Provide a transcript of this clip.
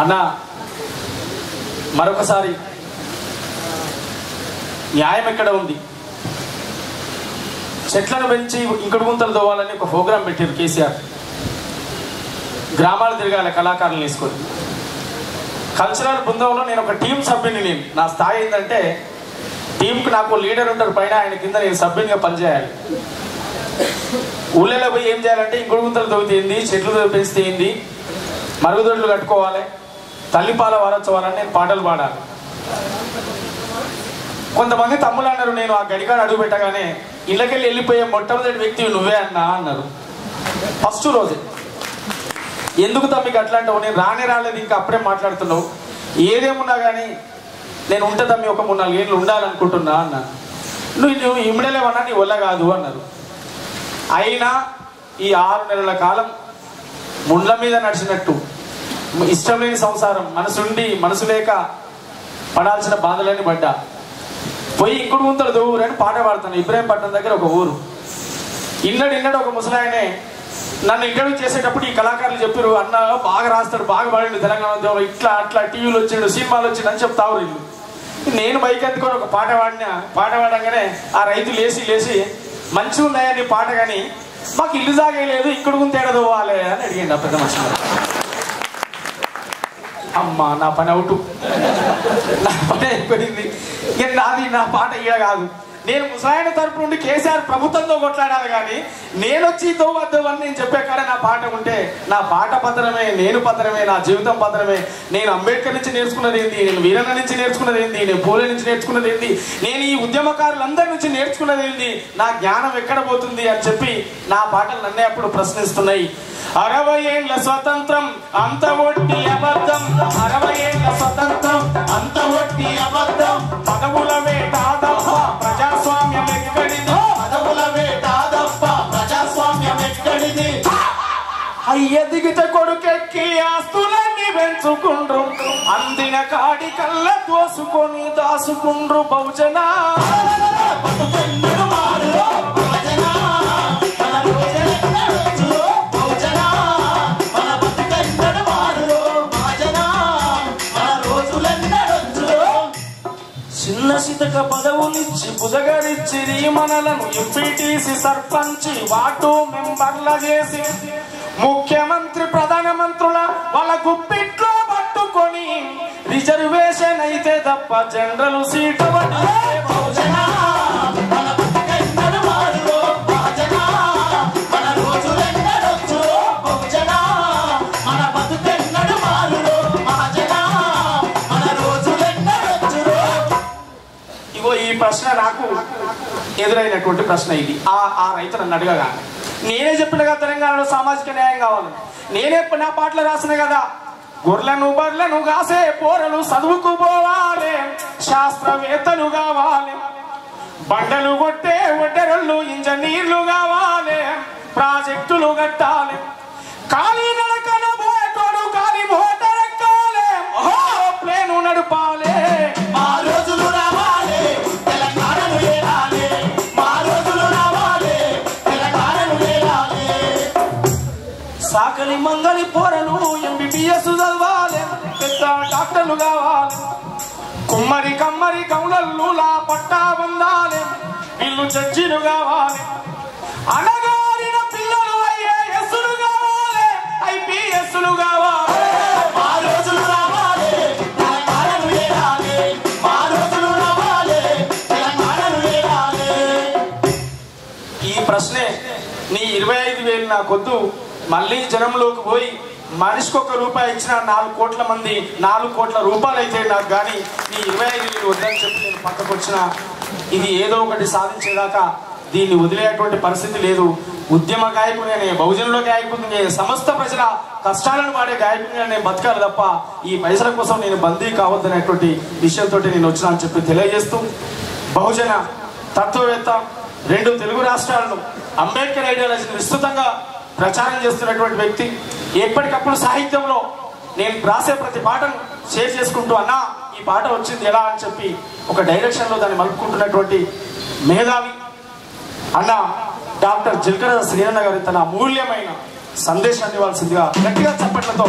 అన్న మరొకసారి న్యాయం ఎక్కడ ఉంది? చెట్లను పెంచి ఇంకుడు గుంతలు దోవాలని ఒక ప్రోగ్రాం పెట్టారు కేసీఆర్. గ్రామాలు తిరగాలి కళాకారులను తీసుకొని కల్చరల్ బృందంలో నేను ఒక టీం సభ్యుని నేను. నా స్థాయి ఏంటంటే టీంకి నాకు లీడర్ ఉంటారు పైన ఆయన కింద నేను సభ్యునిగా పనిచేయాలి. ఊళ్ళలో పోయి ఏం చేయాలంటే ఇంకుడు గుంతలు తవ్వుతేంది చెట్లు పెంచితేంది మరుగుదొడ్లు కట్టుకోవాలి తల్లిపాల వారోత్సవాలని నేను పాటలు పాడాలి. కొంతమంది తమ్ముళ్ళు అన్నారు నేను ఆ గడికాడ అడుగు పెట్టగానే ఇళ్ళకెళ్ళి వెళ్ళిపోయే మొట్టమొదటి వ్యక్తి నువ్వే అన్నా అన్నారు. ఫస్ట్ రోజే. ఎందుకు తమ్మికి అట్లా అంటావు నేను రానే రాలేదు ఇంకా అప్పుడే మాట్లాడుతున్నావు. ఏదేమున్నా కానీ నేను ఉంటే తమ్మి ఒక మూడు నాలుగు ఏళ్ళు ఉండాలనుకుంటున్నా అన్నాను నువ్వు నువ్వు ఇమ్మడలేవన్నా? నీ వల్ల కాదు అన్నారు. అయినా ఈ ఆరు నెలల కాలం ముండ్ల మీద నడిచినట్టు ఇష్టం లేని సంసారం మనసుండి మనసు లేక పడాల్సిన బాధలని పడ్డా. పోయి ఇంకుడు గుంతలు దూరని పాట పాడుతాను ఇబ్రాహీంపట్నం దగ్గర ఒక ఊరు. ఇన్నడు ఇన్నడు ఒక ముసలాయనే నన్ను ఇంటర్వ్యూ చేసేటప్పుడు ఈ కళాకారులు చెప్పారు అన్న బాగా రాస్తాడు బాగా పాడిండు తెలంగాణ ఉద్యమంలో ఇట్లా అట్లా టీవీలు వచ్చిండు సినిమాలు వచ్చిండు అని చెప్తావు వీళ్ళు. నేను బైక్ ఎత్తుకొని ఒక పాట పాడినా పాట పాడంగానే ఆ రైతు లేచి లేచి మంచిగా ఉన్నాయని పాట కానీ? మాకు ఇల్లు సాగేయలేదు ఇక్కడ గుంత ఏడదోవాలి అని అడిగిండు ఆ పెద్ద మనుషులు అమ్మా నా పని అవుట్. నా పని అయిపోయింది. ఇక నాది నా పాట ఇక కాదు. నేను ముసాయన తరపు నుండి కేసీఆర్ ప్రభుత్వంతో కొట్లాడాలి కానీ నేను వచ్చి వద్దు నేను చెప్పే కానీ నా పాట ఉంటే నా పాట పత్రమే నేను పత్రమే నా జీవితం పత్రమే. నేను అంబేద్కర్ నుంచి నేర్చుకున్నది ఏంది? నేను వీరన్న నుంచి నేర్చుకున్నది ఏంది? నేను పూలే నుంచి నేర్చుకున్నది ఏంది? నేను ఈ ఉద్యమకారులందరి నుంచి నేర్చుకున్నది ఏంది? నా జ్ఞానం ఎక్కడ పోతుంది అని చెప్పి నా పాటలు నన్నే అప్పుడు ప్రశ్నిస్తున్నాయి. అరవై ఏళ్ళ స్వతంత్రం అంత ఒట్టి అబద్ధం. అరవై ఏళ్ళ స్వతంత్రం అంత ఒట్టి అబద్ధం. పదవుల వేట ప్రజాస్వామ్యం ఎక్కడిది? పదవుల వేట ప్రజాస్వామ్యం ఎక్కడిది? అయ్య దిగితే కొడుకెక్కి ఆస్తులన్నీ పెంచుకుండ్రు. అందిన కాడి కళ్ళ దోసుకొని దాసుకుండ్రు బహుజనా. చిన్న సితక పదవునిచ్చి బుధగరిచ్చిరి మనలను ఎంపీటీసీ సర్పంచి వార్డు మెంబర్ల చేసి ముఖ్యమంత్రి ప్రధానమంత్రుల వాళ్ళ గుప్పిట్లో పట్టుకొని రిజర్వేషన్ అయితే తప్ప జనరల్ సీట్ ప్రశ్న నాకు ఎదురైనటువంటి ప్రశ్న ఇది. ఆ ఆ రైతు నన్ను అడగగా నేనే చెప్పినగా తెలంగాణలో సామాజిక న్యాయం కావాలి. నేనే నా పాటలు రాసిన కదా. గొర్రెలను బర్లను కాసే పోరలు చదువుకు పోవాలి. శాస్త్రవేత్తలు కావాలి. బండలు కొట్టే ఒడ్డెరళ్ళు ఇంజనీర్లు కావాలి. ప్రాజెక్టులు కట్టాలి. ఖాళీ సాకలి మంగలి పోరలు ఎంబీబీఎస్ చదవాలి పెద్ద డాక్టర్లు కావాలి. కుమ్మరి కమ్మరి కౌలల్లు లా పట్టా పొందాలి వీళ్ళు జడ్జిలు కావాలి. అనగారిన పిల్లలు ఐఏఎస్లు కావాలి ఐపీఎస్లు కావాలి. ఈ ప్రశ్నే నీ ఇరవై ఐదు వేలు నాకొద్దు మళ్ళీ జనంలోకి పోయి మనిషికి ఒక రూపాయి ఇచ్చిన నాలుగు కోట్ల మంది నాలుగు కోట్ల రూపాయలు అయితే నాకు కానీ నీ ఇరవై ఐదు వేలు వద్దని చెప్పి నేను పక్కకొచ్చిన ఇది ఏదో ఒకటి సాధించేదాకా దీన్ని వదిలేటువంటి పరిస్థితి లేదు. ఉద్యమ గాయకుని నేను బహుజనుల గాయకుని నేను సమస్త ప్రజల కష్టాలను వాడే గాయకుని నేను బతకాలి తప్ప ఈ పైసల కోసం నేను బందీ కావద్దనేటువంటి విషయంతో నేను వచ్చినా అని చెప్పి తెలియజేస్తూ బహుజన తత్వవేత్త రెండు తెలుగు రాష్ట్రాలను అంబేద్కర్ ఐడియాలజీని విస్తృతంగా ప్రచారం చేస్తున్నటువంటి వ్యక్తి ఎప్పటికప్పుడు సాహిత్యంలో నేను రాసే ప్రతి పాటను షేర్ చేసుకుంటూ అన్నా ఈ పాట వచ్చింది ఎలా? అని చెప్పి ఒక డైరెక్షన్లో దాన్ని మలుపుకుంటున్నటువంటి మేధావి అన్న డాక్టర్ జిల్కర శ్రీరణ గారి తన అమూల్యమైన సందేశాన్ని ఇవ్వాల్సిందిగా గట్టిగా చప్పట్లతో